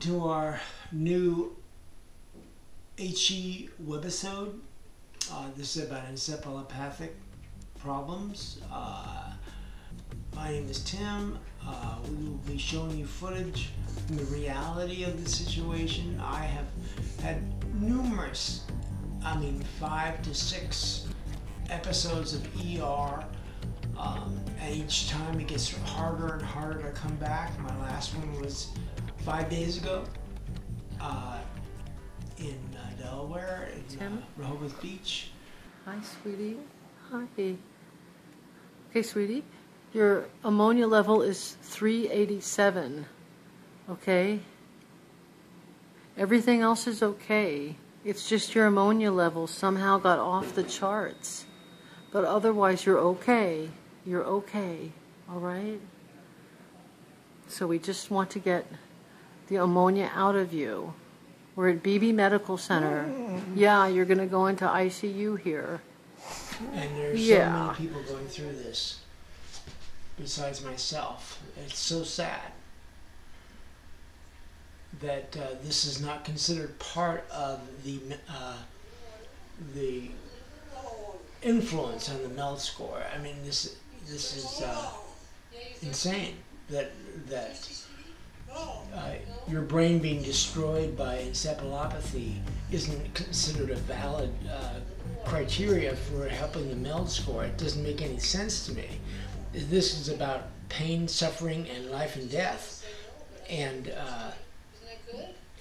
to our new HE webisode. Uh, this is about encephalopathic problems. Uh, my name is Tim. Uh, we will be showing you footage from the reality of the situation. I have had numerous, I mean, five to six episodes of ER. Um, and each time it gets harder and harder to come back. My last one was five days ago uh, in uh, Delaware, in uh, Rehoboth Beach. Hi, sweetie. Hi. Okay, sweetie. Your ammonia level is 387. Okay? Everything else is okay. It's just your ammonia level somehow got off the charts. But otherwise, you're okay. You're okay. All right? So we just want to get the ammonia out of you. We're at Beebe Medical Center. Yeah, you're going to go into ICU here. And there's Yeah. so many people going through this besides myself. It's so sad that uh, this is not considered part of the uh, the influence on the MELD score. I mean, this this is uh, insane that that uh, your brain being destroyed by encephalopathy isn't considered a valid uh, criteria for helping the MELD score. It doesn't make any sense to me. This is about pain, suffering, and life and death, and uh,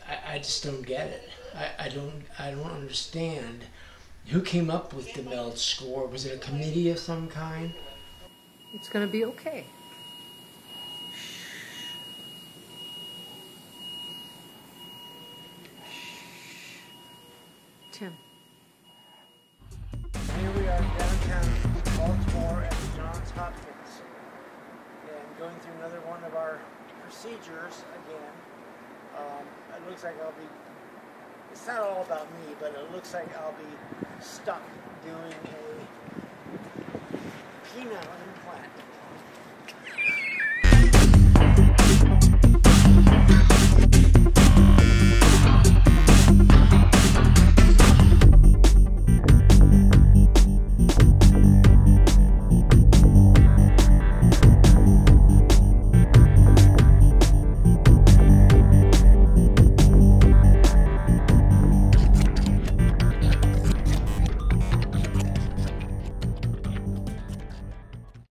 I, I just don't get it. I, I don't I don't understand. Who came up with the MELD score? Was it a committee of some kind? It's going to be okay. Tim. Here we are downtown Baltimore at the Johns Hopkins and going through another one of our procedures again. Um, it looks like I'll be, it's not all about me, but it looks like I'll be stuck doing a penile,